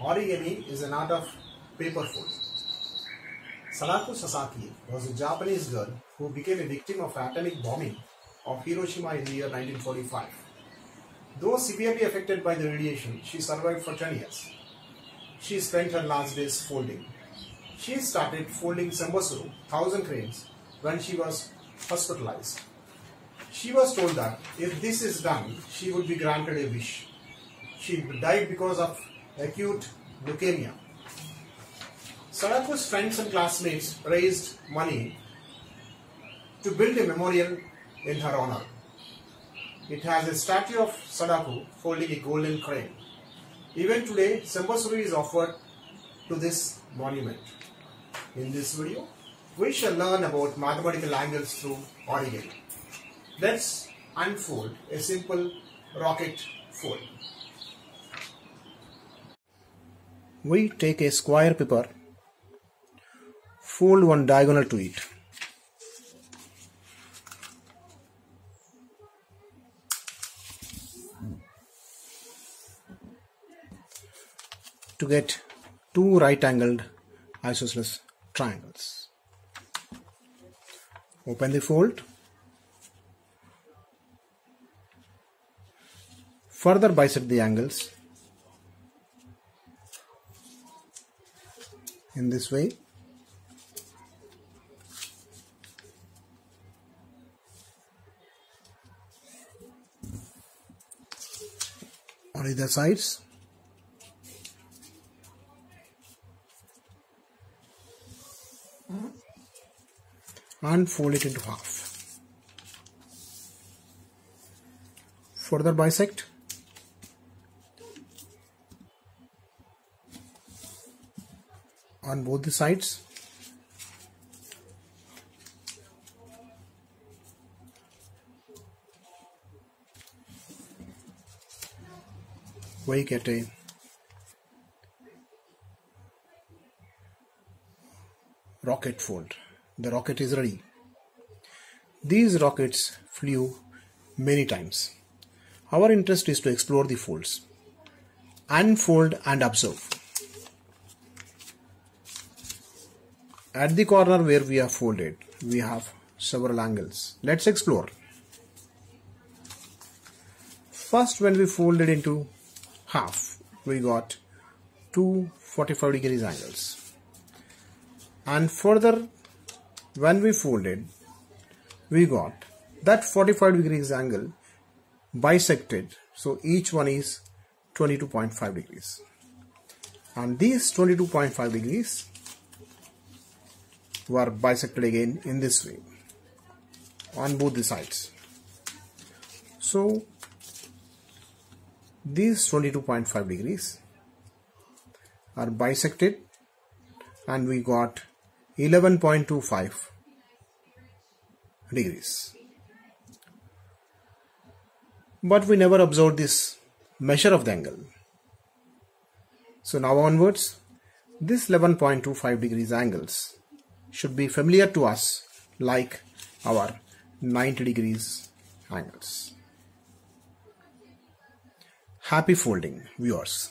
Origami is an art of paper folding. Sadako Sasaki was a Japanese girl who became a victim of atomic bombing of Hiroshima in the year 1945. Though severely affected by the radiation, she survived for 10 years. She spent her last days folding. She started folding Senbazuru, 1000 cranes, when she was hospitalized. She was told that if this is done, she would be granted a wish. She died because of acute leukemia. Sadako's friends and classmates raised money to build a memorial in her honor. It has a statue of Sadako holding a golden crane. Even today, Senbazuru is offered to this monument. In this video, we shall learn about mathematical angles through origami. Let's unfold a simple rocket fold. We take a square paper, fold one diagonal to it. to get two right angled isosceles triangles. Open the fold. Further bisect the angles in this way. On either sides. and fold it into half. Further bisect. On both the sides. We get a rocket fold the rocket is ready. These rockets flew many times. Our interest is to explore the folds. Unfold and observe. At the corner where we have folded, we have several angles. Let's explore. First, when we folded into half, we got two 45 degrees angles. And further when we folded we got that 45 degrees angle bisected so each one is 22.5 degrees and these 22.5 degrees were bisected again in this way on both the sides so these 22.5 degrees are bisected and we got 11.25 degrees. But we never observed this measure of the angle. So now onwards, this 11.25 degrees angles should be familiar to us like our 90 degrees angles. Happy folding viewers.